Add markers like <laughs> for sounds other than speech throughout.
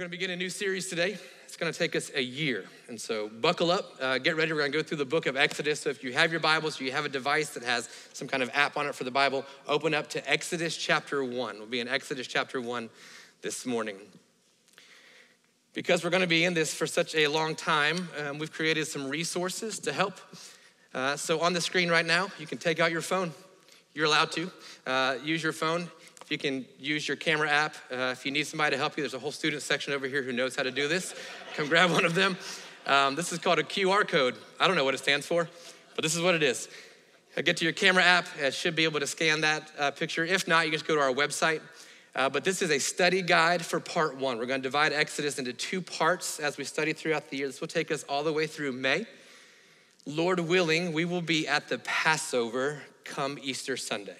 We're going to begin a new series today. It's going to take us a year. And so buckle up, uh, get ready. We're going to go through the book of Exodus. So if you have your Bibles, you have a device that has some kind of app on it for the Bible, open up to Exodus chapter 1. We'll be in Exodus chapter 1 this morning. Because we're going to be in this for such a long time, um, we've created some resources to help. Uh, so on the screen right now, you can take out your phone. You're allowed to uh, use your phone If you can use your camera app. Uh, if you need somebody to help you, there's a whole student section over here who knows how to do this. Come grab one of them. Um, this is called a QR code. I don't know what it stands for, but this is what it is. Uh, get to your camera app. It should be able to scan that uh, picture. If not, you can just go to our website. Uh, but this is a study guide for part one. We're going to divide Exodus into two parts as we study throughout the year. This will take us all the way through May. Lord willing, we will be at the Passover come Easter Sunday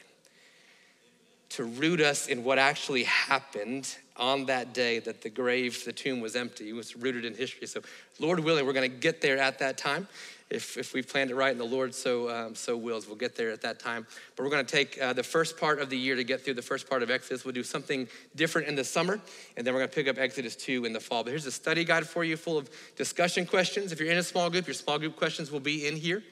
to root us in what actually happened on that day that the grave, the tomb was empty. It was rooted in history. So, Lord willing, we're going to get there at that time. If, if we've planned it right and the Lord so, um, so wills, we'll get there at that time. But we're going to take uh, the first part of the year to get through the first part of Exodus. We'll do something different in the summer, and then we're going to pick up Exodus 2 in the fall. But here's a study guide for you full of discussion questions. If you're in a small group, your small group questions will be in here.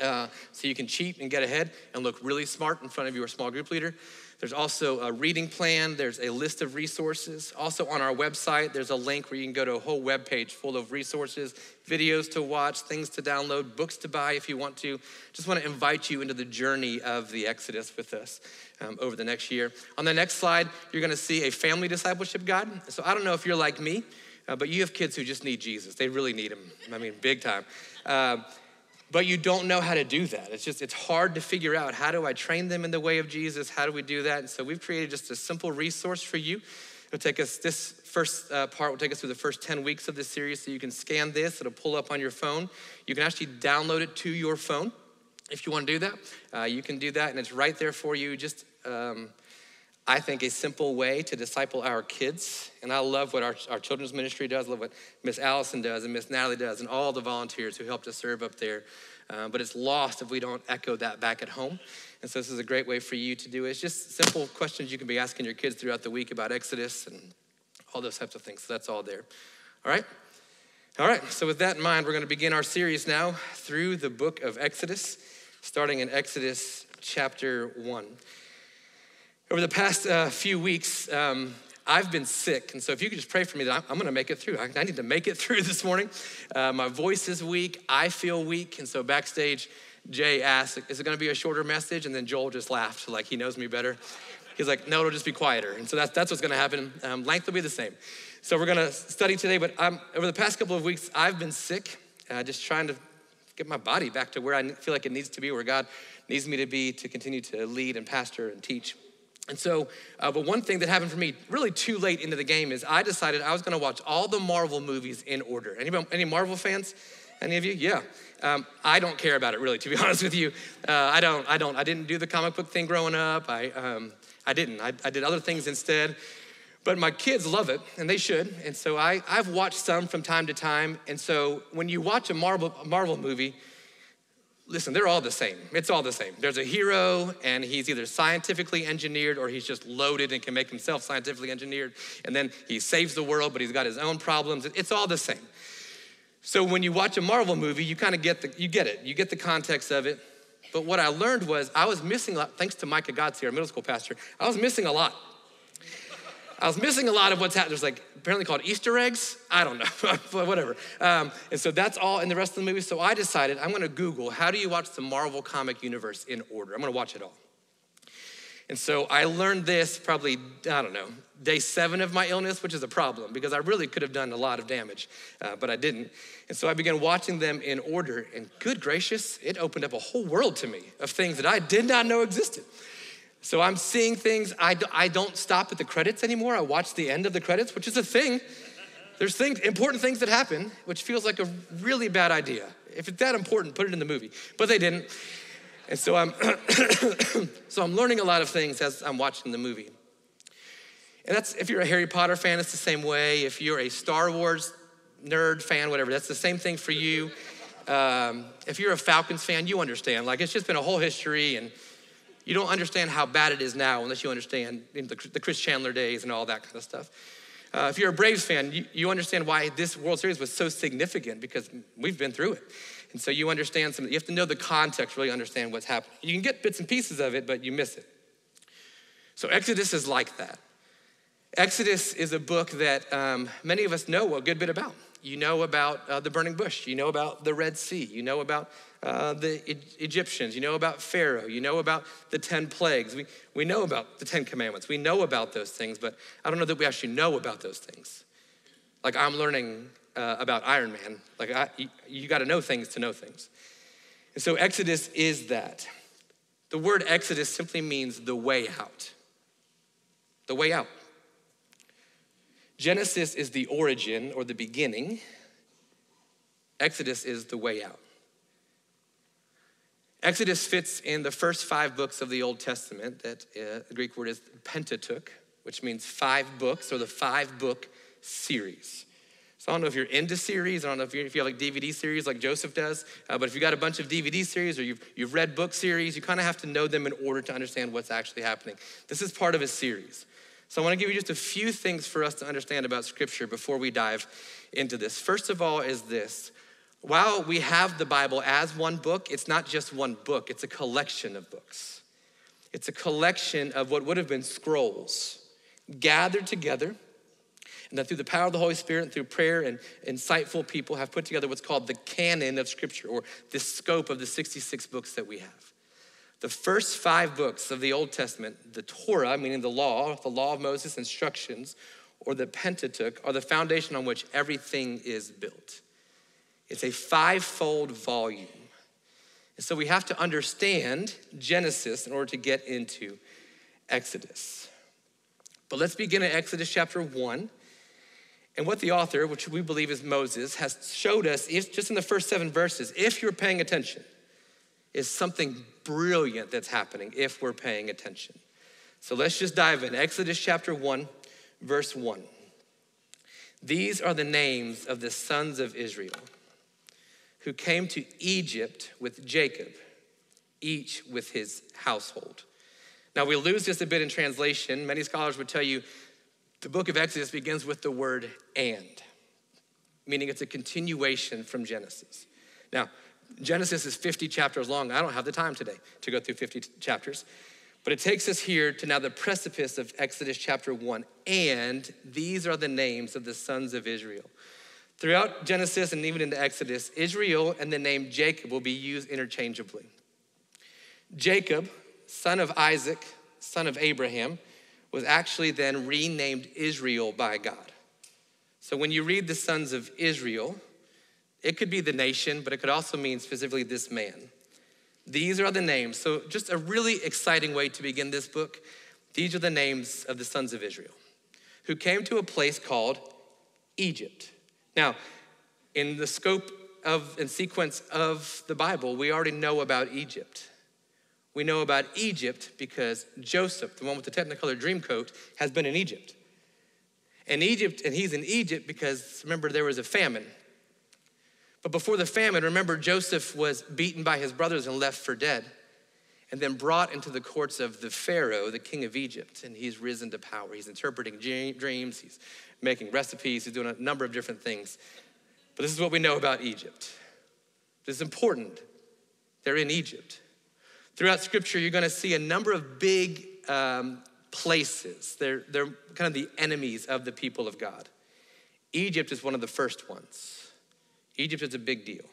Uh, so you can cheat and get ahead and look really smart in front of your small group leader. There's also a reading plan, there's a list of resources. Also, on our website, there's a link where you can go to a whole web page full of resources, videos to watch, things to download, books to buy if you want to. Just want to invite you into the journey of the Exodus with us um, over the next year. On the next slide, you're going to see a family discipleship guide. So, I don't know if you're like me, uh, but you have kids who just need Jesus. They really need him. I mean, big time. Uh, but you don't know how to do that. It's just, it's hard to figure out how do I train them in the way of Jesus? How do we do that? And so we've created just a simple resource for you. It'll take us, this first uh, part will take us through the first 10 weeks of this series. So you can scan this, it'll pull up on your phone. You can actually download it to your phone if you want to do that. Uh, you can do that, and it's right there for you. Just, um, I think, a simple way to disciple our kids. And I love what our, our children's ministry does, I love what Miss Allison does and Miss Natalie does, and all the volunteers who help to serve up there. Uh, but it's lost if we don't echo that back at home. And so this is a great way for you to do it. It's just simple questions you can be asking your kids throughout the week about Exodus and all those types of things. So that's all there. All right? All right, so with that in mind, we're going to begin our series now through the book of Exodus, starting in Exodus chapter 1. Over the past uh, few weeks, um, I've been sick, and so if you could just pray for me that I'm, I'm going to make it through. I, I, need to make it <laughs> through this morning. Uh, my voice is weak. I feel weak, and so backstage, Jay asked, "Is it going to be a shorter message?" And then Joel just laughed, like he knows me better. He's like, "No, it'll just be quieter." And so that's that's what's going to happen. Um, length will be the same. So we're going to study today, but I'm, over the past couple of weeks, I've been sick, uh, just trying to get my body back to where I feel like it needs to be, where God needs me to be to continue to lead and pastor and teach. And so, uh, but one thing that happened for me really too late into the game is I decided I was gonna watch all the Marvel movies in order. Anybody, any Marvel fans? Any of you? Yeah. Um, I don't care about it really, to be <laughs> honest with you. Uh, I don't, I don't, I didn't do the comic book thing growing up. I, um, I didn't. I, I did other things instead. But my kids love it, and they should. And so I, I've watched some from time to time. And so when you watch a Marvel, Marvel movie, listen, they're all the same. It's all the same. There's a hero, and he's either scientifically engineered or he's just loaded and can make himself scientifically engineered. And then he saves the world, but he's got his own problems. It's all the same. So when you watch a Marvel movie, you kind of get the you get it. You get the context of it. But what I learned was I was missing a lot, thanks to Micah Gotzi, our middle school pastor, I was missing a lot. I was missing a lot of what's happening. There's like apparently called Easter eggs. I don't know, <laughs> whatever. Um, and so that's all in the rest of the movie. So I decided I'm going to Google how do you watch the Marvel comic universe in order. I'm going to watch it all. And so I learned this probably, I don't know, day seven of my illness, which is a problem because I really could have done a lot of damage, uh, but I didn't. And so I began watching them in order, and good gracious, it opened up a whole world to me of things that I did not know existed. So I'm seeing things, I, I don't stop at the credits anymore. I watch the end of the credits, which is a thing. There's things, important things that happen, which feels like a really bad idea. If it's that important, put it in the movie. But they didn't. And so I'm, <coughs> so I'm learning a lot of things as I'm watching the movie. And that's, if you're a Harry Potter fan, it's the same way. If you're a Star Wars nerd fan, whatever, that's the same thing for you. Um, if you're a Falcons fan, you understand. Like, it's just been a whole history and you don't understand how bad it is now unless you understand the, the Chris Chandler days and all that kind of stuff. Uh, if you're a Braves fan, you, you understand why this World Series was so significant because we've been through it. And so you understand some, you have to know the context, really understand what's happening. You can get bits and pieces of it, but you miss it. So Exodus is like that. Exodus is a book that um, many of us know a good bit about. You know about uh, the burning bush, you know about the Red Sea, you know about uh, the e- Egyptians, you know about Pharaoh, you know about the 10 plagues. We, we know about the 10 commandments, we know about those things, but I don't know that we actually know about those things. Like I'm learning uh, about Iron Man. Like I, you, you got to know things to know things. And so Exodus is that. The word Exodus simply means the way out. The way out. Genesis is the origin or the beginning. Exodus is the way out. Exodus fits in the first five books of the Old Testament. That uh, the Greek word is Pentateuch, which means five books or the five book series. So I don't know if you're into series. I don't know if, if you have like DVD series like Joseph does. Uh, but if you've got a bunch of DVD series or you've, you've read book series, you kind of have to know them in order to understand what's actually happening. This is part of a series. So I want to give you just a few things for us to understand about Scripture before we dive into this. First of all, is this. While we have the Bible as one book, it's not just one book, it's a collection of books. It's a collection of what would have been scrolls gathered together and that through the power of the Holy Spirit and through prayer and insightful people have put together what's called the canon of Scripture or the scope of the 66 books that we have. The first five books of the Old Testament, the Torah, meaning the law, the law of Moses, instructions, or the Pentateuch, are the foundation on which everything is built. It's a five-fold volume. And so we have to understand Genesis in order to get into Exodus. But let's begin at Exodus chapter 1 and what the author, which we believe is Moses, has showed us, if, just in the first seven verses, if you're paying attention, is something brilliant that's happening if we're paying attention. So let's just dive in. Exodus chapter 1, verse 1. These are the names of the sons of Israel who came to Egypt with Jacob, each with his household. Now, we lose this a bit in translation. Many scholars would tell you the book of Exodus begins with the word and, meaning it's a continuation from Genesis. Now, Genesis is 50 chapters long. I don't have the time today to go through 50 chapters. But it takes us here to now the precipice of Exodus chapter 1. And these are the names of the sons of Israel. Throughout Genesis and even into Exodus, Israel and the name Jacob will be used interchangeably. Jacob, son of Isaac, son of Abraham, was actually then renamed Israel by God. So when you read the sons of Israel, it could be the nation, but it could also mean specifically this man. These are the names. So, just a really exciting way to begin this book. These are the names of the sons of Israel who came to a place called Egypt. Now, in the scope of and sequence of the Bible, we already know about Egypt. We know about Egypt because Joseph, the one with the Technicolor dream coat, has been in Egypt. And Egypt, and he's in Egypt because remember there was a famine. But before the famine, remember Joseph was beaten by his brothers and left for dead, and then brought into the courts of the Pharaoh, the king of Egypt, and he's risen to power. He's interpreting dreams, he's making recipes, he's doing a number of different things. But this is what we know about Egypt. This is important. They're in Egypt. Throughout Scripture, you're going to see a number of big um, places. They're, they're kind of the enemies of the people of God. Egypt is one of the first ones. Egypt is a big deal.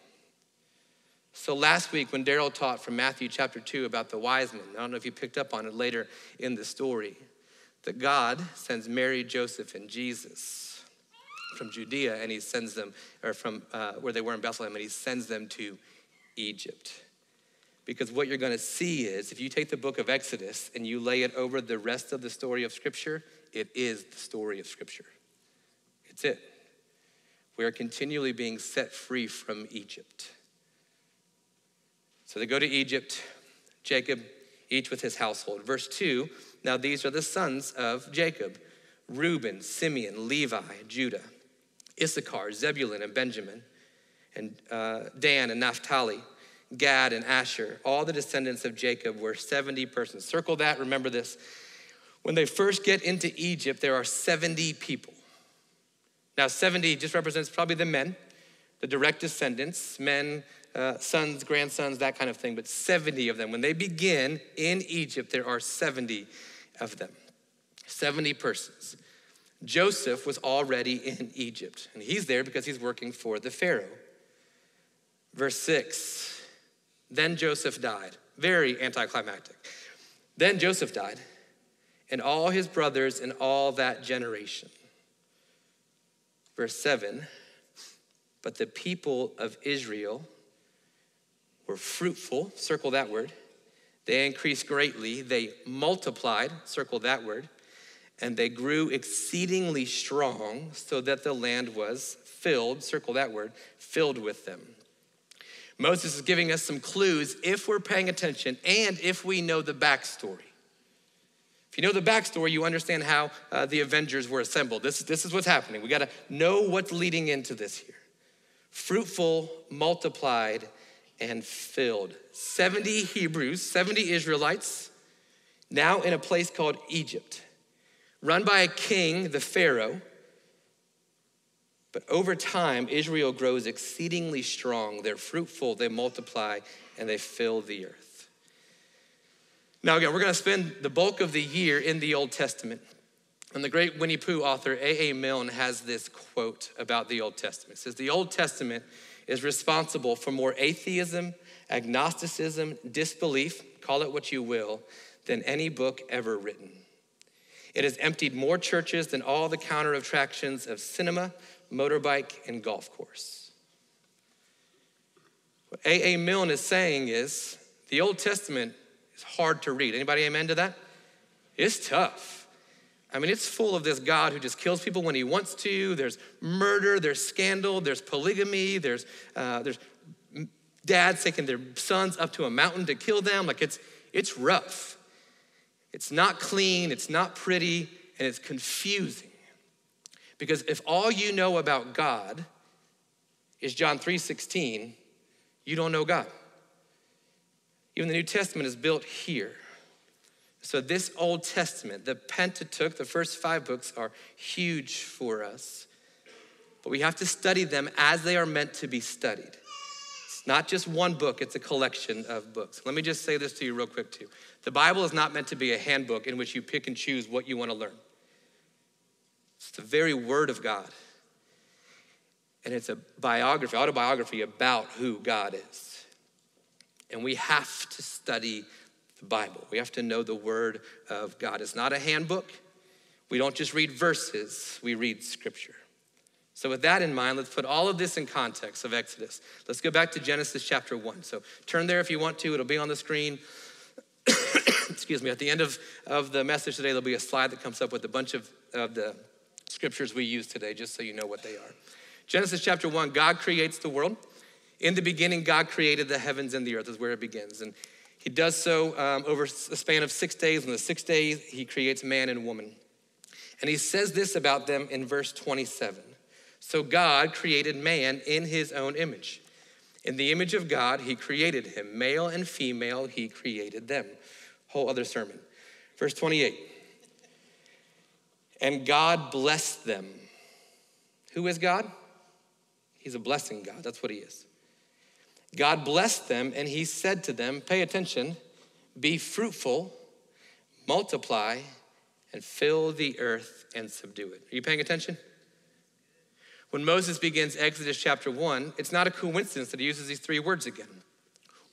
So last week, when Daryl taught from Matthew chapter 2 about the wise men, I don't know if you picked up on it later in the story, that God sends Mary, Joseph, and Jesus from Judea, and he sends them, or from uh, where they were in Bethlehem, and he sends them to Egypt. Because what you're going to see is if you take the book of Exodus and you lay it over the rest of the story of Scripture, it is the story of Scripture. It's it. We are continually being set free from Egypt. So they go to Egypt, Jacob, each with his household. Verse 2 Now these are the sons of Jacob Reuben, Simeon, Levi, Judah, Issachar, Zebulun, and Benjamin, and uh, Dan and Naphtali. Gad, and Asher, all the descendants of Jacob were 70 persons. Circle that, remember this. When they first get into Egypt, there are 70 people. Now, 70 just represents probably the men, the direct descendants, men, uh, sons, grandsons, that kind of thing, but 70 of them. When they begin in Egypt, there are 70 of them, 70 persons. Joseph was already in Egypt, and he's there because he's working for the Pharaoh. Verse 6 Then Joseph died. Very anticlimactic. Then Joseph died, and all his brothers and all that generation. Verse 7 But the people of Israel were fruitful, circle that word. They increased greatly, they multiplied, circle that word, and they grew exceedingly strong, so that the land was filled, circle that word, filled with them. Moses is giving us some clues if we're paying attention and if we know the backstory. If you know the backstory, you understand how uh, the Avengers were assembled. This, this is what's happening. We got to know what's leading into this here. Fruitful, multiplied, and filled. 70 Hebrews, 70 Israelites, now in a place called Egypt, run by a king, the Pharaoh but over time, Israel grows exceedingly strong. They're fruitful, they multiply, and they fill the earth. Now, again, we're going to spend the bulk of the year in the Old Testament. And the great Winnie Pooh author A.A. Milne has this quote about the Old Testament. It says, The Old Testament is responsible for more atheism, agnosticism, disbelief, call it what you will, than any book ever written. It has emptied more churches than all the counter attractions of cinema, motorbike, and golf course. What A.A. Milne is saying is the Old Testament is hard to read. Anybody amen to that? It's tough. I mean, it's full of this God who just kills people when he wants to. There's murder, there's scandal, there's polygamy, there's, uh, there's dads taking their sons up to a mountain to kill them. Like it's, it's rough. It's not clean, it's not pretty, and it's confusing. Because if all you know about God is John 3:16, you don't know God. Even the New Testament is built here. So this Old Testament, the Pentateuch, the first 5 books are huge for us. But we have to study them as they are meant to be studied. It's not just one book, it's a collection of books. Let me just say this to you real quick too. The Bible is not meant to be a handbook in which you pick and choose what you want to learn. It's the very word of God. And it's a biography, autobiography about who God is. And we have to study the Bible. We have to know the word of God. It's not a handbook. We don't just read verses, we read scripture. So, with that in mind, let's put all of this in context of Exodus. Let's go back to Genesis chapter 1. So, turn there if you want to, it'll be on the screen. <coughs> Excuse me, at the end of, of the message today, there'll be a slide that comes up with a bunch of, of the scriptures we use today, just so you know what they are. Genesis chapter 1, God creates the world. In the beginning, God created the heavens and the earth, is where it begins. And he does so um, over a span of six days. In the six days, he creates man and woman. And he says this about them in verse 27. So God created man in his own image. In the image of God, he created him. Male and female, he created them. Whole other sermon. Verse 28. And God blessed them. Who is God? He's a blessing God. That's what He is. God blessed them, and He said to them, Pay attention, be fruitful, multiply, and fill the earth and subdue it. Are you paying attention? When Moses begins Exodus chapter 1, it's not a coincidence that he uses these three words again.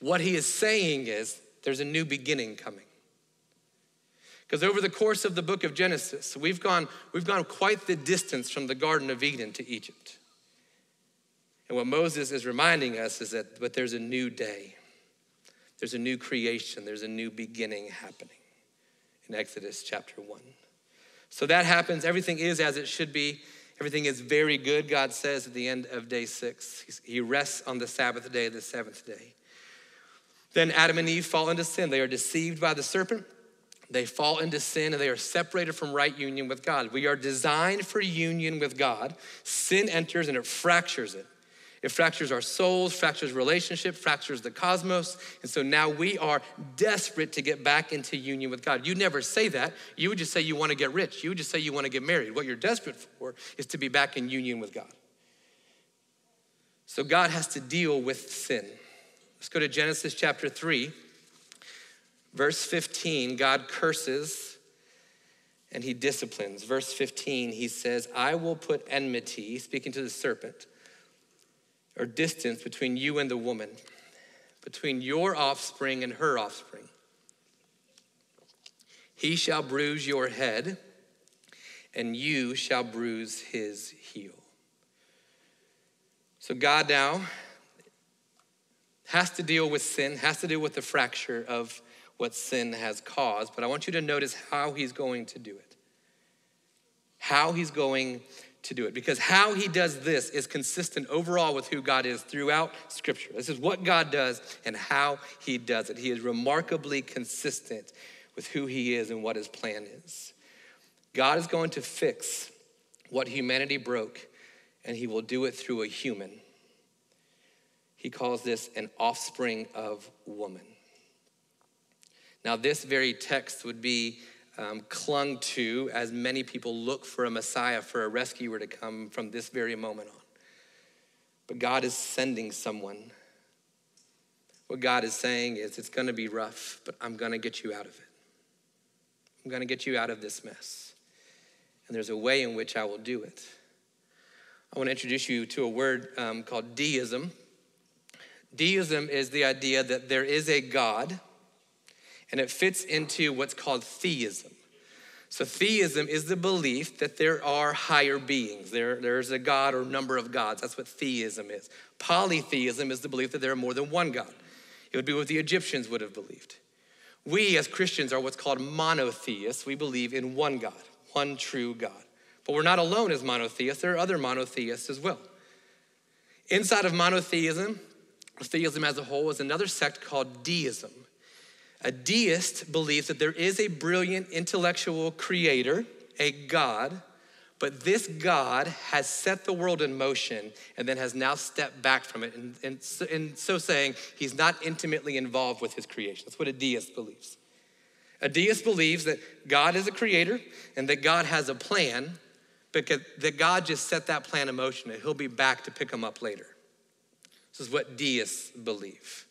What he is saying is there's a new beginning coming. Because over the course of the book of Genesis, we've gone, we've gone quite the distance from the Garden of Eden to Egypt. And what Moses is reminding us is that, but there's a new day. There's a new creation. There's a new beginning happening in Exodus chapter 1. So that happens. Everything is as it should be. Everything is very good, God says at the end of day six. He rests on the Sabbath day, the seventh day. Then Adam and Eve fall into sin. They are deceived by the serpent. They fall into sin and they are separated from right union with God. We are designed for union with God. Sin enters and it fractures it. It fractures our souls, fractures relationship, fractures the cosmos. And so now we are desperate to get back into union with God. You never say that. You would just say you want to get rich. You would just say you want to get married. What you're desperate for is to be back in union with God. So God has to deal with sin. Let's go to Genesis chapter 3, verse 15. God curses and he disciplines. Verse 15, he says, I will put enmity, speaking to the serpent or distance between you and the woman, between your offspring and her offspring. He shall bruise your head, and you shall bruise his heel. So, God now has to deal with sin, has to deal with the fracture of what sin has caused, but I want you to notice how he's going to do it. How he's going to do it because how he does this is consistent overall with who God is throughout Scripture. This is what God does and how he does it. He is remarkably consistent with who he is and what his plan is. God is going to fix what humanity broke, and he will do it through a human. He calls this an offspring of woman. Now, this very text would be um, clung to as many people look for a Messiah, for a rescuer to come from this very moment on. But God is sending someone. What God is saying is, it's gonna be rough, but I'm gonna get you out of it. I'm gonna get you out of this mess. And there's a way in which I will do it. I wanna introduce you to a word um, called deism. Deism is the idea that there is a God and it fits into what's called theism. So, theism is the belief that there are higher beings. There, there's a God or number of gods. That's what theism is. Polytheism is the belief that there are more than one God. It would be what the Egyptians would have believed. We as Christians are what's called monotheists. We believe in one God, one true God. But we're not alone as monotheists, there are other monotheists as well. Inside of monotheism, theism as a whole, is another sect called deism. A deist believes that there is a brilliant intellectual creator, a God, but this God has set the world in motion and then has now stepped back from it. And, and, so, and so saying, he's not intimately involved with his creation. That's what a deist believes. A deist believes that God is a creator and that God has a plan, but that God just set that plan in motion and he'll be back to pick them up later. This is what deists believe.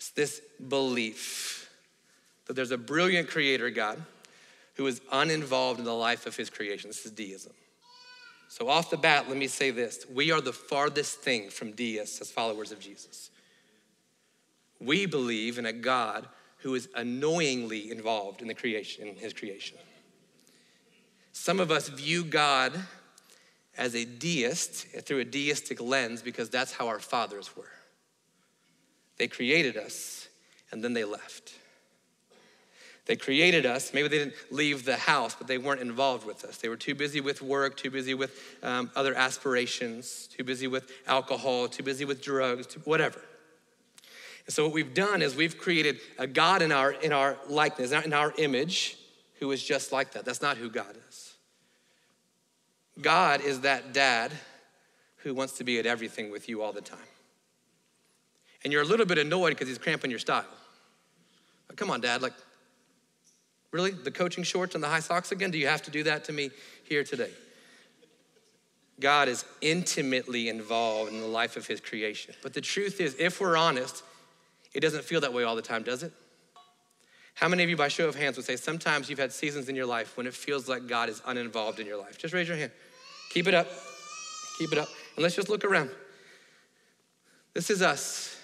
It's this belief that there's a brilliant creator God who is uninvolved in the life of his creation. This is deism. So, off the bat, let me say this we are the farthest thing from deists as followers of Jesus. We believe in a God who is annoyingly involved in the creation, in his creation. Some of us view God as a deist through a deistic lens because that's how our fathers were. They created us and then they left. They created us. Maybe they didn't leave the house, but they weren't involved with us. They were too busy with work, too busy with um, other aspirations, too busy with alcohol, too busy with drugs, too, whatever. And so what we've done is we've created a God in our in our likeness, in our image, who is just like that. That's not who God is. God is that dad who wants to be at everything with you all the time and you're a little bit annoyed because he's cramping your style. Like, come on, dad, like, really? The coaching shorts and the high socks again? Do you have to do that to me here today? God is intimately involved in the life of his creation. But the truth is, if we're honest, it doesn't feel that way all the time, does it? How many of you, by show of hands, would say sometimes you've had seasons in your life when it feels like God is uninvolved in your life? Just raise your hand. Keep it up. Keep it up. And let's just look around. This is us.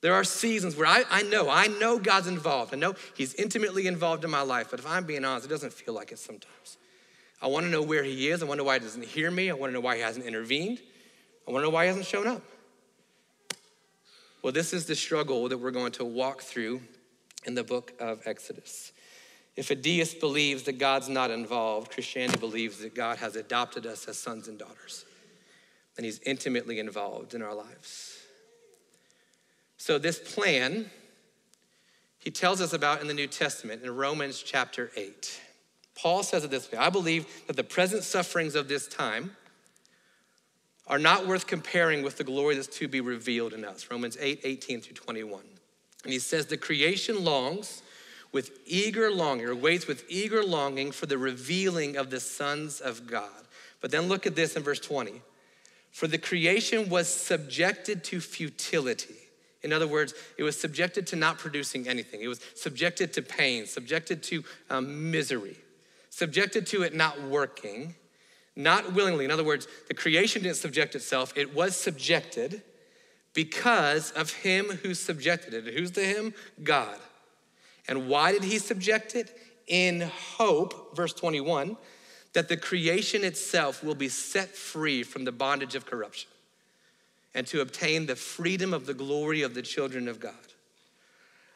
There are seasons where I, I know, I know God's involved. I know He's intimately involved in my life, but if I'm being honest, it doesn't feel like it sometimes. I want to know where He is. I wonder why He doesn't hear me. I want to know why He hasn't intervened. I want to know why He hasn't shown up. Well, this is the struggle that we're going to walk through in the book of Exodus. If a deist believes that God's not involved, Christianity believes that God has adopted us as sons and daughters, and He's intimately involved in our lives. So, this plan, he tells us about in the New Testament in Romans chapter 8. Paul says it this way I believe that the present sufferings of this time are not worth comparing with the glory that's to be revealed in us. Romans 8, 18 through 21. And he says, The creation longs with eager longing, or waits with eager longing for the revealing of the sons of God. But then look at this in verse 20. For the creation was subjected to futility. In other words, it was subjected to not producing anything. It was subjected to pain, subjected to um, misery, subjected to it not working, not willingly. In other words, the creation didn't subject itself, it was subjected because of him who subjected it. Who's the him? God. And why did he subject it? In hope, verse 21, that the creation itself will be set free from the bondage of corruption and to obtain the freedom of the glory of the children of God.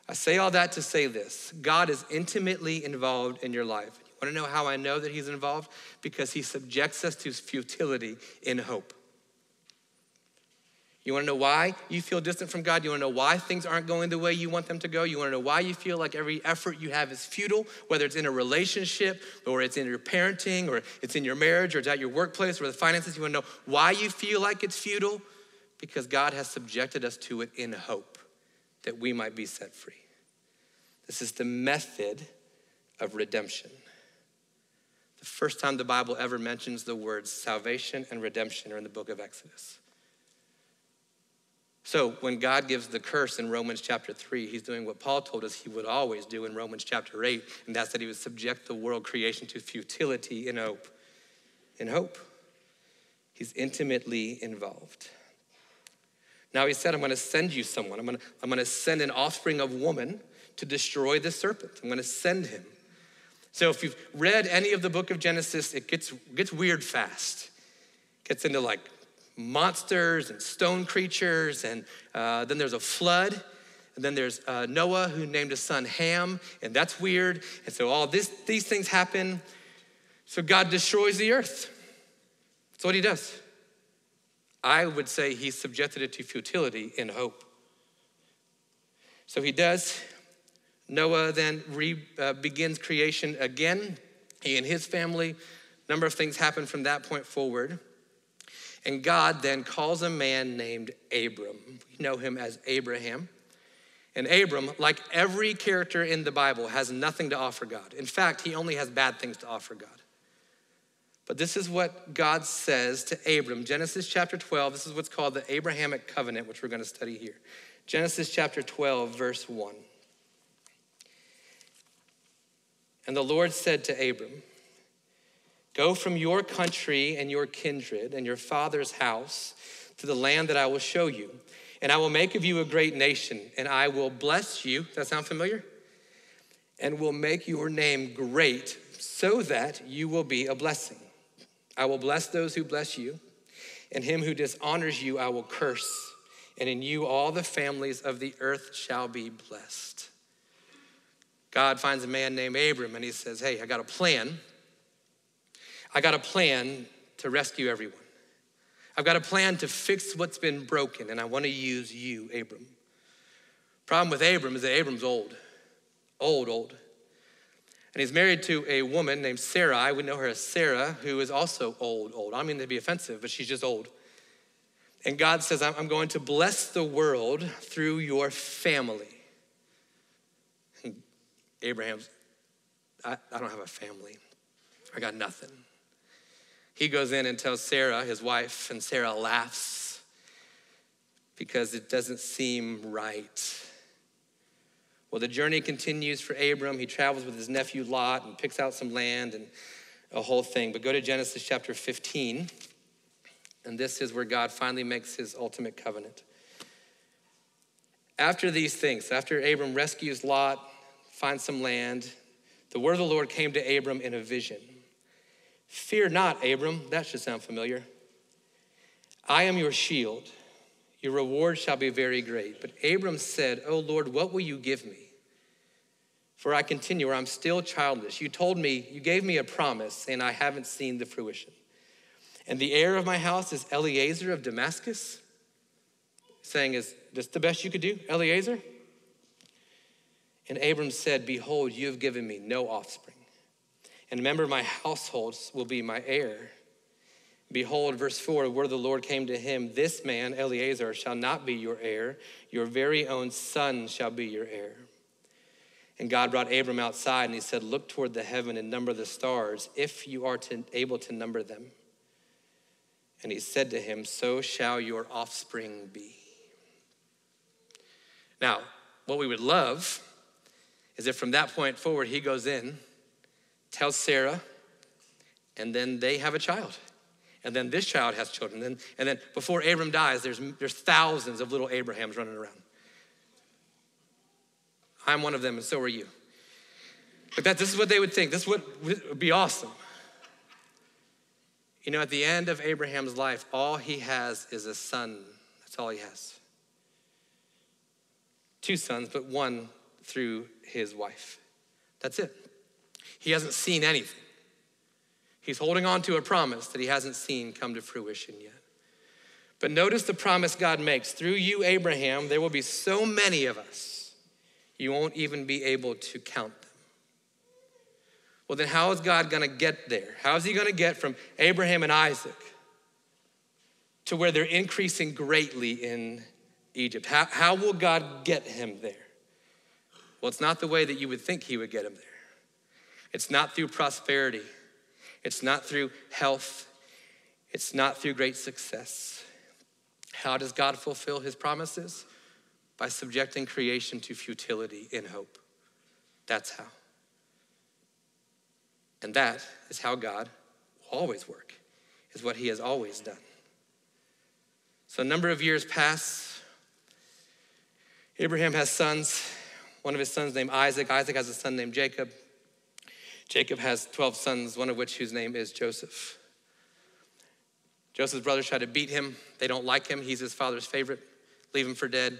I say all that to say this God is intimately involved in your life. You want to know how I know that He's involved? Because He subjects us to futility in hope. You want to know why you feel distant from God? You want to know why things aren't going the way you want them to go? You want to know why you feel like every effort you have is futile, whether it's in a relationship or it's in your parenting or it's in your marriage or it's at your workplace or the finances? You want to know why you feel like it's futile? Because God has subjected us to it in hope that we might be set free. This is the method of redemption. The first time the Bible ever mentions the words salvation and redemption are in the book of Exodus. So when God gives the curse in Romans chapter 3, he's doing what Paul told us he would always do in Romans chapter 8, and that's that he would subject the world creation to futility in hope. In hope. He's intimately involved. Now he said, I'm going to send you someone. I'm going, to, I'm going to send an offspring of woman to destroy the serpent. I'm going to send him. So if you've read any of the book of Genesis, it gets, gets weird fast. It gets into like monsters and stone creatures, and uh, then there's a flood. And then there's uh, Noah who named his son Ham, and that's weird. And so all this, these things happen. So God destroys the earth. That's what he does. I would say he subjected it to futility in hope. So he does. Noah then re, uh, begins creation again. He and his family. A number of things happen from that point forward. And God then calls a man named Abram. We know him as Abraham. And Abram, like every character in the Bible, has nothing to offer God. In fact, he only has bad things to offer God. But this is what God says to Abram. Genesis chapter 12, this is what's called the Abrahamic covenant, which we're going to study here. Genesis chapter 12, verse 1. And the Lord said to Abram, Go from your country and your kindred and your father's house to the land that I will show you. And I will make of you a great nation, and I will bless you. Does that sound familiar? And will make your name great so that you will be a blessing. I will bless those who bless you, and him who dishonors you I will curse, and in you all the families of the earth shall be blessed. God finds a man named Abram and he says, Hey, I got a plan. I got a plan to rescue everyone. I've got a plan to fix what's been broken, and I want to use you, Abram. Problem with Abram is that Abram's old, old, old. And he's married to a woman named Sarai. We know her as Sarah, who is also old, old. I don't mean to be offensive, but she's just old. And God says, I'm going to bless the world through your family. And Abraham's, I, I don't have a family. I got nothing. He goes in and tells Sarah, his wife, and Sarah laughs because it doesn't seem right. Well, the journey continues for Abram. He travels with his nephew Lot and picks out some land and a whole thing. But go to Genesis chapter 15, and this is where God finally makes his ultimate covenant. After these things, after Abram rescues Lot, finds some land, the word of the Lord came to Abram in a vision. Fear not, Abram. That should sound familiar. I am your shield. Your reward shall be very great. But Abram said, O Lord, what will you give me? For I continue, or I'm still childless. You told me, you gave me a promise, and I haven't seen the fruition. And the heir of my house is Eliezer of Damascus, saying, Is this the best you could do, Eliezer? And Abram said, Behold, you have given me no offspring, and a member of my household will be my heir. Behold, verse 4, where the Lord came to him, this man, Eliezer, shall not be your heir, your very own son shall be your heir. And God brought Abram outside and he said, Look toward the heaven and number the stars, if you are to, able to number them. And he said to him, So shall your offspring be. Now, what we would love is if from that point forward he goes in, tells Sarah, and then they have a child and then this child has children. And, and then before Abram dies, there's, there's thousands of little Abrahams running around. I'm one of them, and so are you. But that, this is what they would think. This would, would be awesome. You know, at the end of Abraham's life, all he has is a son. That's all he has. Two sons, but one through his wife. That's it. He hasn't seen anything. He's holding on to a promise that he hasn't seen come to fruition yet. But notice the promise God makes through you, Abraham, there will be so many of us, you won't even be able to count them. Well, then, how is God gonna get there? How is he gonna get from Abraham and Isaac to where they're increasing greatly in Egypt? How, how will God get him there? Well, it's not the way that you would think he would get him there. It's not through prosperity. It's not through health, it's not through great success. How does God fulfill his promises? By subjecting creation to futility in hope. That's how. And that is how God will always work, is what he has always done. So a number of years pass. Abraham has sons. One of his sons named Isaac. Isaac has a son named Jacob. Jacob has 12 sons, one of which whose name is Joseph. Joseph's brothers try to beat him. They don't like him. He's his father's favorite, leave him for dead.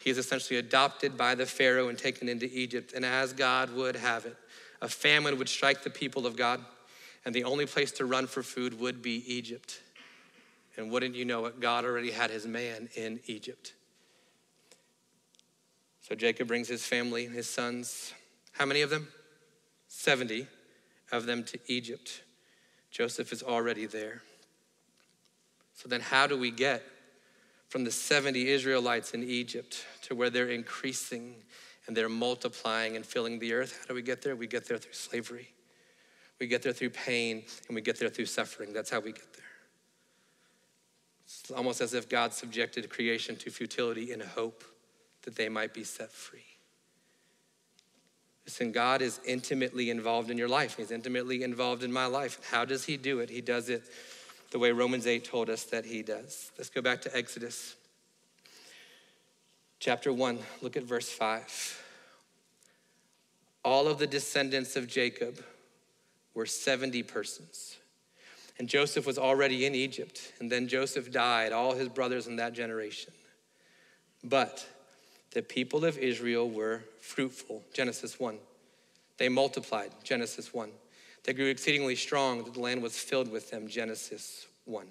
He is essentially adopted by the Pharaoh and taken into Egypt. And as God would have it, a famine would strike the people of God, and the only place to run for food would be Egypt. And wouldn't you know it, God already had his man in Egypt. So Jacob brings his family, his sons. How many of them? 70 of them to Egypt. Joseph is already there. So then, how do we get from the 70 Israelites in Egypt to where they're increasing and they're multiplying and filling the earth? How do we get there? We get there through slavery. We get there through pain and we get there through suffering. That's how we get there. It's almost as if God subjected creation to futility in hope that they might be set free. Listen, God is intimately involved in your life. He's intimately involved in my life. How does He do it? He does it the way Romans 8 told us that He does. Let's go back to Exodus chapter 1. Look at verse 5. All of the descendants of Jacob were 70 persons. And Joseph was already in Egypt. And then Joseph died, all his brothers in that generation. But the people of Israel were fruitful, Genesis 1. They multiplied, Genesis 1. They grew exceedingly strong, that the land was filled with them, Genesis 1.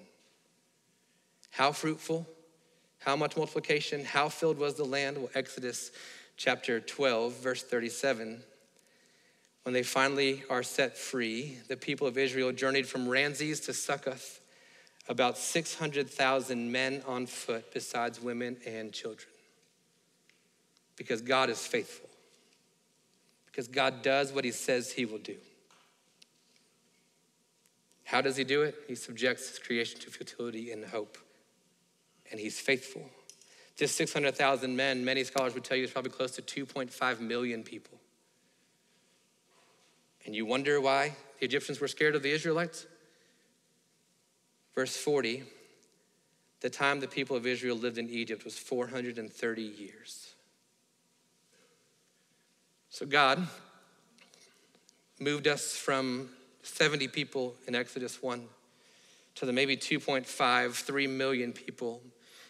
How fruitful? How much multiplication? How filled was the land? Well, Exodus chapter 12, verse 37. When they finally are set free, the people of Israel journeyed from Ramses to Succoth, about 600,000 men on foot, besides women and children because God is faithful, because God does what he says he will do. How does he do it? He subjects his creation to futility and hope, and he's faithful. This 600,000 men, many scholars would tell you, is probably close to 2.5 million people. And you wonder why the Egyptians were scared of the Israelites? Verse 40 the time the people of Israel lived in Egypt was 430 years. So God moved us from 70 people in Exodus 1 to the maybe 2.5, 3 million people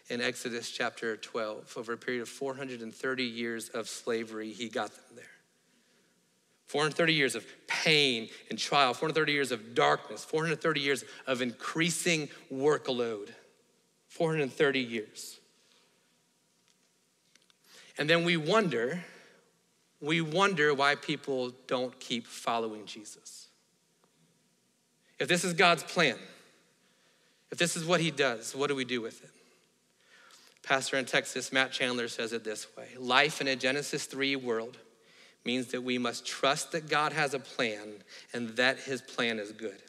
in Exodus chapter 12. Over a period of 430 years of slavery, he got them there. 430 years of pain and trial, 430 years of darkness, 430 years of increasing workload. 430 years. And then we wonder we wonder why people don't keep following Jesus. If this is God's plan, If this is what he does, what do we do with it? Pastor in Texas, Matt Chandler, says it this way Life in a Genesis 3 world means that we must trust that God has a plan and that his plan is good.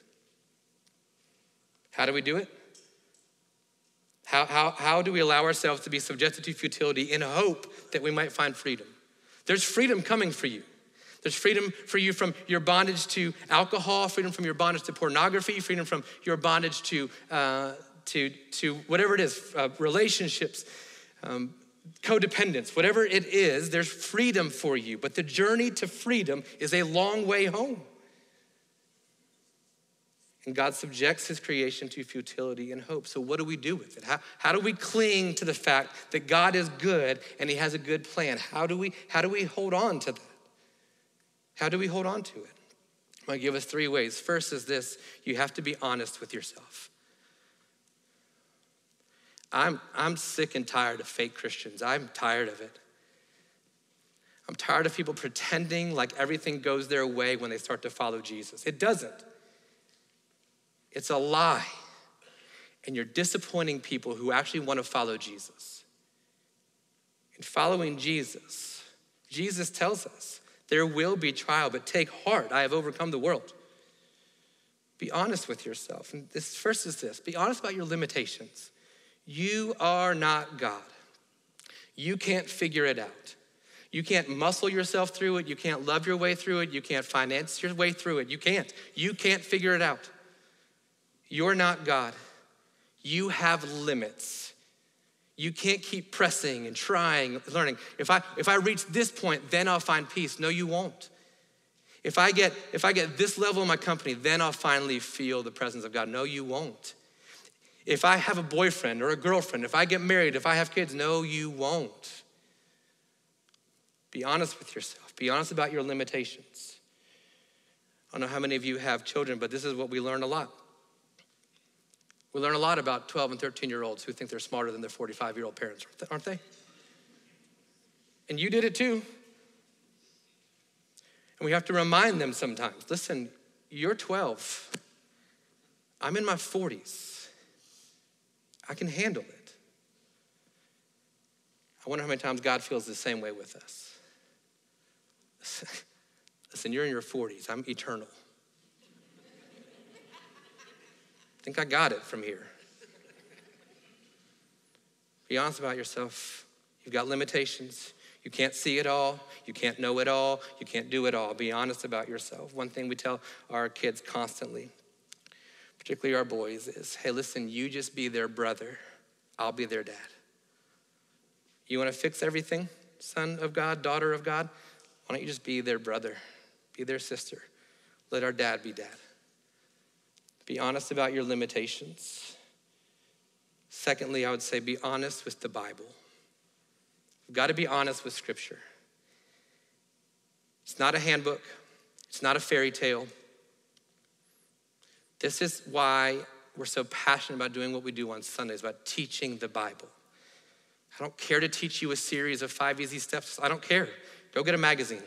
How do we do it? How, how, how do we allow ourselves to be subjected to futility in hope that we might find freedom? There's freedom coming for you. There's freedom for you from your bondage to alcohol, freedom from your bondage to pornography, freedom from your bondage to, uh, to, to whatever it is, uh, relationships, um, codependence, whatever it is, there's freedom for you. But the journey to freedom is a long way home. And God subjects his creation to futility and hope. So, what do we do with it? How, how do we cling to the fact that God is good and he has a good plan? How do we, how do we hold on to that? How do we hold on to it? I'm gonna give us three ways. First is this you have to be honest with yourself. I'm, I'm sick and tired of fake Christians. I'm tired of it. I'm tired of people pretending like everything goes their way when they start to follow Jesus. It doesn't. It's a lie. And you're disappointing people who actually want to follow Jesus. In following Jesus, Jesus tells us there will be trial, but take heart. I have overcome the world. Be honest with yourself. And this first is this be honest about your limitations. You are not God. You can't figure it out. You can't muscle yourself through it. You can't love your way through it. You can't finance your way through it. You can't. You can't figure it out. You're not God. You have limits. You can't keep pressing and trying, learning. If I if I reach this point, then I'll find peace. No, you won't. If I get if I get this level in my company, then I'll finally feel the presence of God. No, you won't. If I have a boyfriend or a girlfriend, if I get married, if I have kids, no, you won't. Be honest with yourself. Be honest about your limitations. I don't know how many of you have children, but this is what we learn a lot. We learn a lot about 12 and 13 year olds who think they're smarter than their 45 year old parents, aren't they? And you did it too. And we have to remind them sometimes listen, you're 12. I'm in my 40s. I can handle it. I wonder how many times God feels the same way with us. <laughs> Listen, you're in your 40s, I'm eternal. I think I got it from here. Be honest about yourself. You've got limitations. You can't see it all. You can't know it all. You can't do it all. Be honest about yourself. One thing we tell our kids constantly, particularly our boys, is hey, listen, you just be their brother, I'll be their dad. You want to fix everything, son of God, daughter of God? Why don't you just be their brother, be their sister? Let our dad be dad. Be honest about your limitations. Secondly, I would say be honest with the Bible. You've got to be honest with Scripture. It's not a handbook, it's not a fairy tale. This is why we're so passionate about doing what we do on Sundays, about teaching the Bible. I don't care to teach you a series of five easy steps. I don't care. Go get a magazine.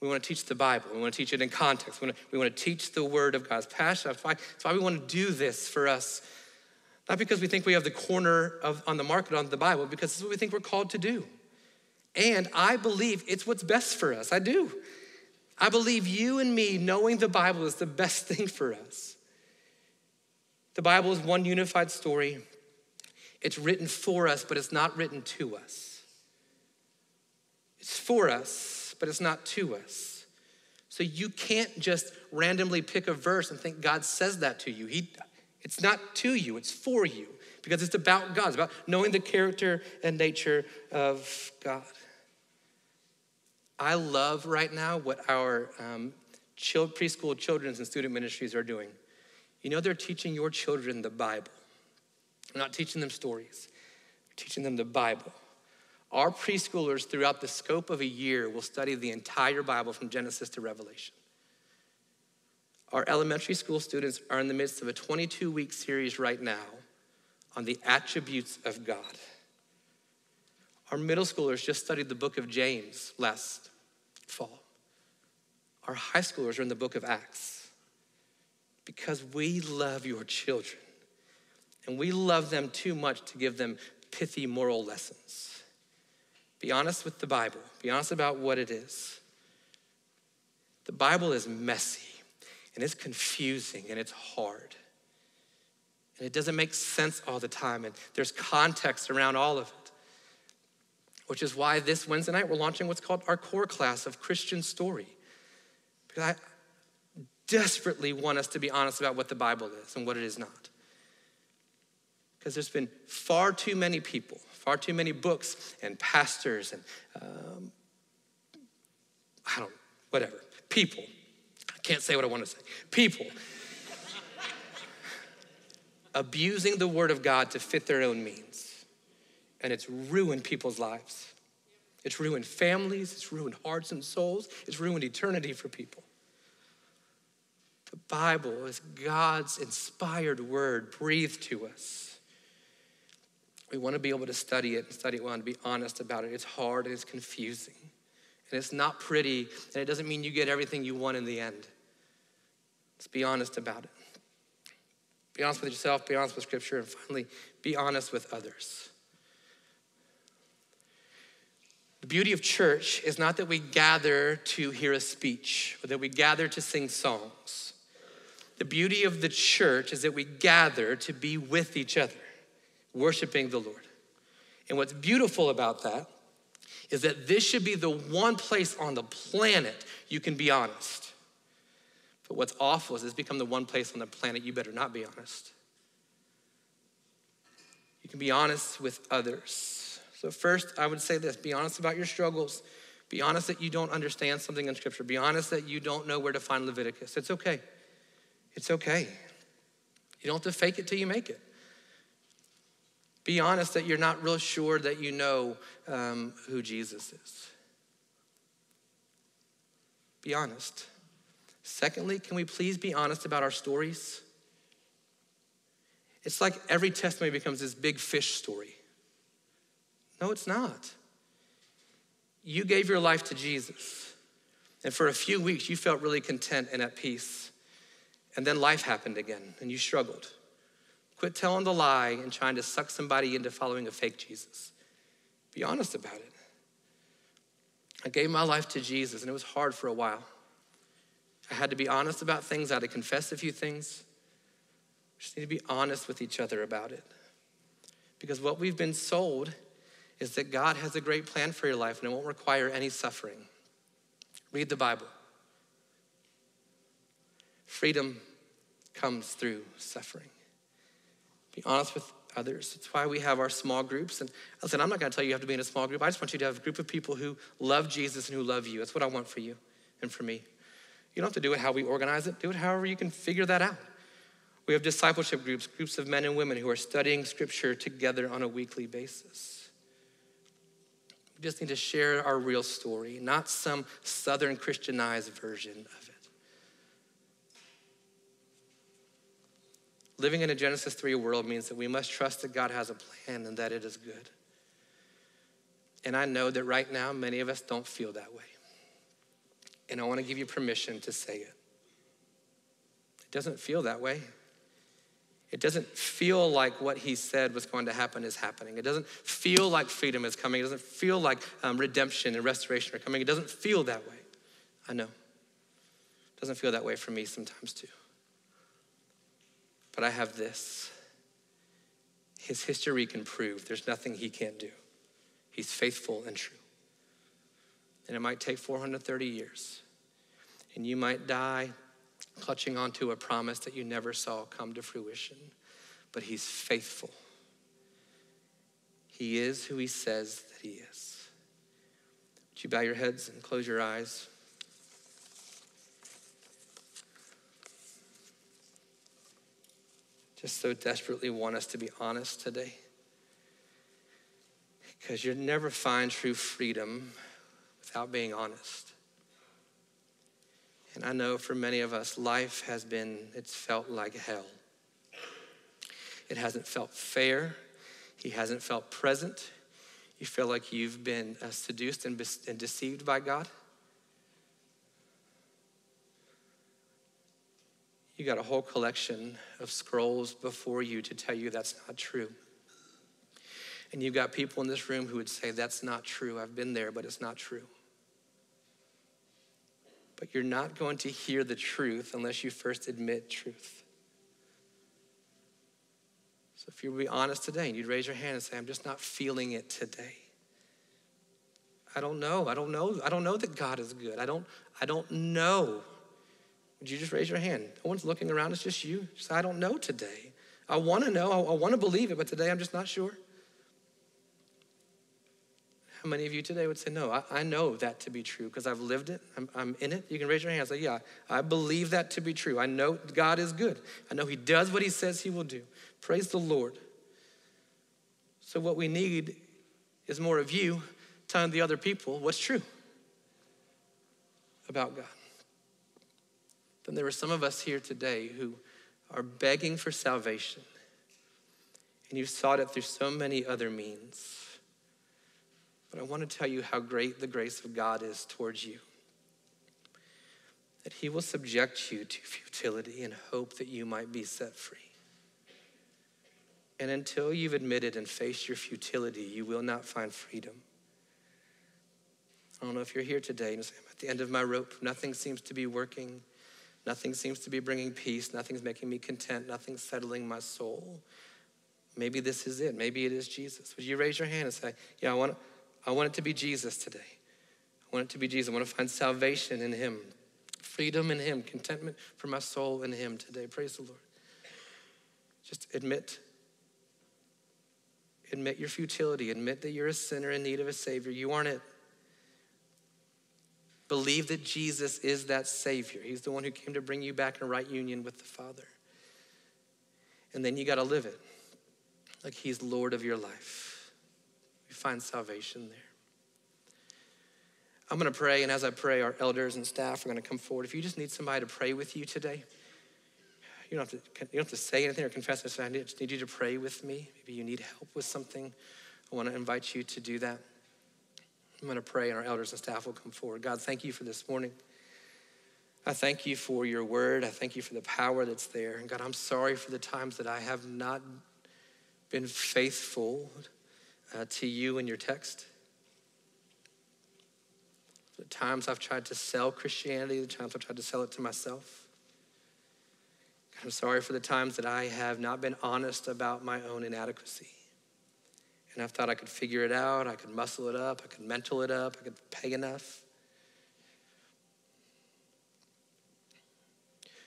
We want to teach the Bible. We want to teach it in context. We want to, we want to teach the Word of God's passion. That's why, that's why we want to do this for us. Not because we think we have the corner of, on the market on the Bible, because it's what we think we're called to do. And I believe it's what's best for us. I do. I believe you and me knowing the Bible is the best <laughs> thing for us. The Bible is one unified story. It's written for us, but it's not written to us. It's for us, but it's not to us. So you can't just randomly pick a verse and think God says that to you. He, it's not to you, it's for you because it's about God. It's about knowing the character and nature of God. I love right now what our um, child, preschool children's and student ministries are doing. You know, they're teaching your children the Bible. They're not teaching them stories, they're teaching them the Bible. Our preschoolers, throughout the scope of a year, will study the entire Bible from Genesis to Revelation. Our elementary school students are in the midst of a 22 week series right now on the attributes of God. Our middle schoolers just studied the book of James last fall. Our high schoolers are in the book of Acts. because we love your children and we love them too much to give them pithy moral lessons. Be honest with the Bible, be honest about what it is. The Bible is messy and it's confusing and it's hard. And it doesn't make sense all the time, and there's context around all of it. Which is why this Wednesday night we're launching what's called our core class of Christian story. Because I desperately want us to be honest about what the Bible is and what it is not. Because there's been far too many people, far too many books and pastors and um, I don't, whatever, people. I can't say what I want to say. People <laughs> abusing the word of God to fit their own means. And it's ruined people's lives. It's ruined families, it's ruined hearts and souls, it's ruined eternity for people. The Bible is God's inspired word breathed to us. We want to be able to study it and study it well and be honest about it. It's hard and it's confusing and it's not pretty and it doesn't mean you get everything you want in the end. Let's be honest about it. Be honest with yourself, be honest with Scripture, and finally, be honest with others. The beauty of church is not that we gather to hear a speech or that we gather to sing songs. The beauty of the church is that we gather to be with each other, worshiping the Lord. And what's beautiful about that is that this should be the one place on the planet you can be honest. But what's awful is it's become the one place on the planet you better not be honest. You can be honest with others. So, first, I would say this be honest about your struggles. Be honest that you don't understand something in Scripture. Be honest that you don't know where to find Leviticus. It's okay. It's okay. You don't have to fake it till you make it. Be honest that you're not real sure that you know um, who Jesus is. Be honest. Secondly, can we please be honest about our stories? It's like every testimony becomes this big fish story. No, it's not. You gave your life to Jesus, and for a few weeks you felt really content and at peace. And then life happened again, and you struggled. Quit telling the lie and trying to suck somebody into following a fake Jesus. Be honest about it. I gave my life to Jesus, and it was hard for a while. I had to be honest about things. I had to confess a few things. We just need to be honest with each other about it. Because what we've been sold is that God has a great plan for your life and it won't require any suffering. Read the Bible. Freedom comes through suffering. Be honest with others. It's why we have our small groups. And listen, I'm not going to tell you you have to be in a small group. I just want you to have a group of people who love Jesus and who love you. That's what I want for you and for me. You don't have to do it how we organize it, do it however you can figure that out. We have discipleship groups, groups of men and women who are studying scripture together on a weekly basis. We just need to share our real story, not some Southern Christianized version of it. Living in a Genesis 3 world means that we must trust that God has a plan and that it is good. And I know that right now, many of us don't feel that way. And I want to give you permission to say it. It doesn't feel that way. It doesn't feel like what he said was going to happen is happening. It doesn't feel like freedom is coming. It doesn't feel like um, redemption and restoration are coming. It doesn't feel that way. I know. It doesn't feel that way for me sometimes too. But I have this. His history can prove there's nothing he can't do. He's faithful and true and it might take 430 years. And you might die clutching onto a promise that you never saw come to fruition. But He's faithful. He is who He says that He is. Would you bow your heads and close your eyes? Just so desperately want us to be honest today. Because you'll never find true freedom without being honest. And I know for many of us, life has been, it's felt like hell. It hasn't felt fair. He hasn't felt present. You feel like you've been uh, seduced and, and deceived by God. You got a whole collection of scrolls before you to tell you that's not true. And you've got people in this room who would say, That's not true. I've been there, but it's not true. But you're not going to hear the truth unless you first admit truth. So if you would be honest today and you'd raise your hand and say, I'm just not feeling it today. I don't know. I don't know. I don't know that God is good. I don't, I don't know. Would you just raise your hand? No one's looking around, it's just you. Just, I don't know today. I want to know, I, I want to believe it, but today I'm just not sure. How many of you today would say, No, I, I know that to be true because I've lived it, I'm, I'm, in it? You can raise your hand and say, Yeah, I believe that to be true. I know God is good. I know He does what He says He will do. Praise the Lord. So, what we need is more of you telling the other people what's true about God. Then there are some of us here today who are begging for salvation, and you've sought it through so many other means. But I want to tell you how great the grace of God is towards you. That He will subject you to futility in hope that you might be set free. And until you've admitted and faced your futility, you will not find freedom. I don't know if you're here today and say, I'm at the end of my rope. Nothing seems to be working. Nothing seems to be bringing peace. Nothing's making me content. Nothing's settling my soul. Maybe this is it. Maybe it is Jesus. Would you raise your hand and say, Yeah, I want, I want it to be Jesus today. I want it to be Jesus. I want to find salvation in Him, freedom in Him, contentment for my soul in Him today. Praise the Lord. Just admit. Admit your futility. Admit that you're a sinner in need of a Savior. You aren't it. Believe that Jesus is that Savior. He's the one who came to bring you back in right union with the Father. And then you got to live it like He's Lord of your life. You find salvation there. I'm going to pray, and as I pray, our elders and staff are going to come forward. If you just need somebody to pray with you today, you don't have to, you don't have to say anything or confess it. I just need you to pray with me. Maybe you need help with something. I want to invite you to do that. I'm going to pray, and our elders and staff will come forward. God, thank you for this morning. I thank you for your word. I thank you for the power that's there. And God, I'm sorry for the times that I have not been faithful uh, to you and your text. The times I've tried to sell Christianity, the times I've tried to sell it to myself. God, I'm sorry for the times that I have not been honest about my own inadequacy. And I thought I could figure it out, I could muscle it up, I could mental it up, I could pay enough.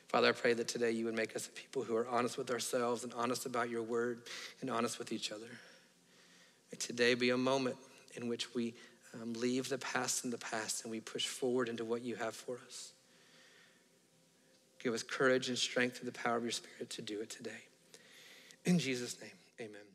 Father, I pray that today you would make us people who are honest with ourselves and honest about your word and honest with each other. May today be a moment in which we um, leave the past in the past and we push forward into what you have for us. Give us courage and strength through the power of your spirit to do it today. In Jesus' name, amen.